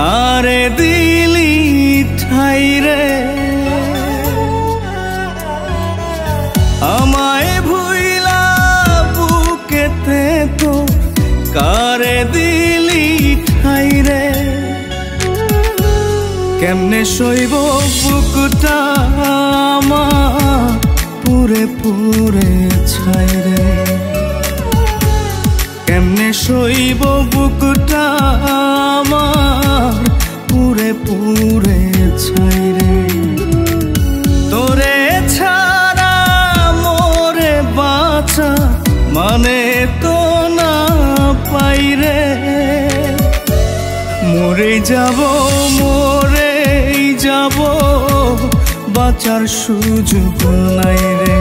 কারে দিলি ঠাই রে? আমায় ভুইলা বুকেতে তো কারে দিলি ঠাই রে? কেমনে শৈব বুকটা আমার পুরে পুরে? পুরে ছাই রে। তোরে ছাড়া মোরে বাঁচা মানে তো না পাই রে। মরে যাব মরে যাব, বাঁচার সুযোগ নাই রে।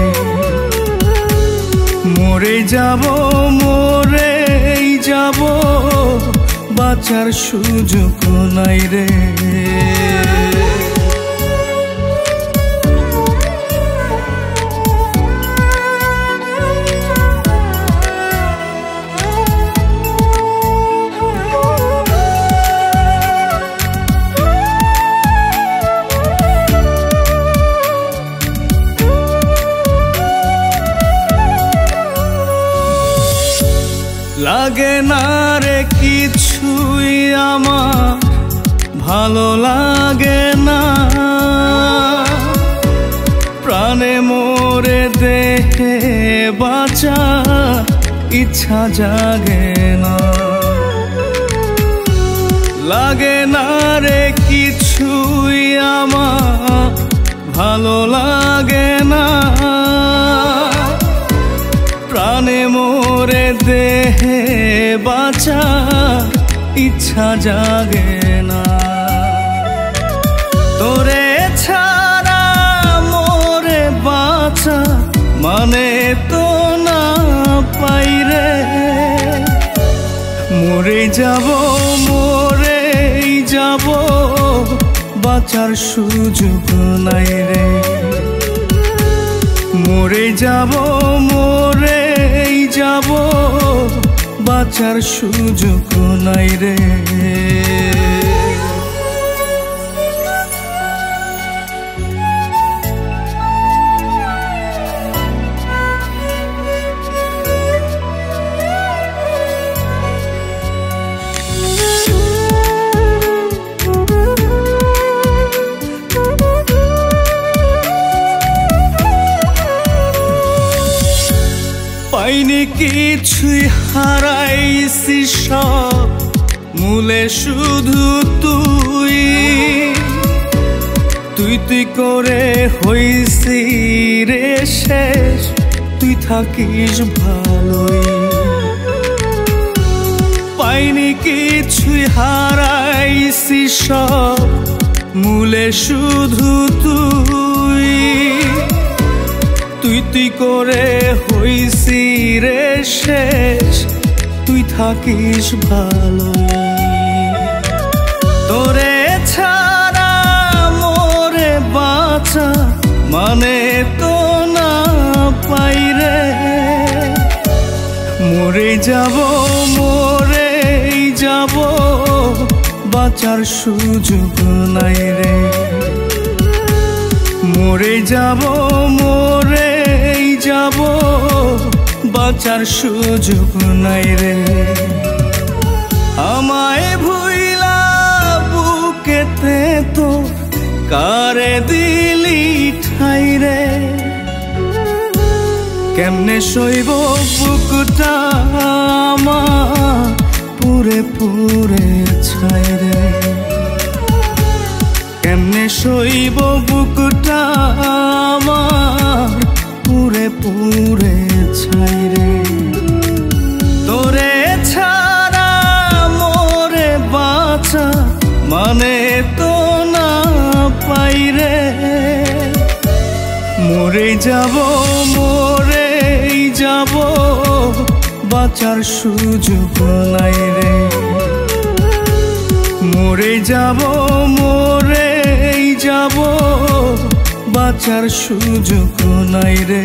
মরে যাব মরে যাব বাঁচার সুযোগ নাই রে। লাগে না রে কিছুই আমার ভালো লাগে না। প্রাণে মোরে দেখে বাঁচা ইচ্ছা জাগে না। লাগে না রে কিছুই আমার ভালো লাগে না। প্রাণে মোরে দেহে বাঁচা ইচ্ছা জাগে না। তোরে ছাড়া মোরে বাঁচা মানে তো না পাই রে। মরে যাব মরে যাব, বাঁচার সুযোগ নাই রে। মরে যাব, মরে বাঁচার সুযোগ নাই রে। কিছুই হারাইছি সব, মূলে শুধু তুই। তুই তুই করে হইছি রে শেষ, তুই থাকিস ভালোই। পাইনি কিছুই হারাইছি সব, মূলে শুধু তুই। তুই তুই করে হইছি রে শেষ, তুই থাকিস ভালো তোরে ছাড়া মোরে বাঁচা মানে তো না পাই রে। মরে যাব মরে যাব, বাঁচার সুযোগ নাই রে। মরে যাব, মরে যাব, বাঁচার সুযোগ নাই রে। আমায় ভুইলা বুকেতে তো কারে দিলি ঠাই রে। কেমনে শৈব বুকটা আমার পুরে পুরে ছাই রে। কেমনে শৈব বুকটা আমার পুরে ছাই রে। তোরে ছাড়া মোরে বাঁচা মানে তো না পাই রে। মরে যাব মরে যাব, বাঁচার সুযোগ নাই রে। মরে যাব, মরেই যাব বাঁচার সুযোগ নাই রে।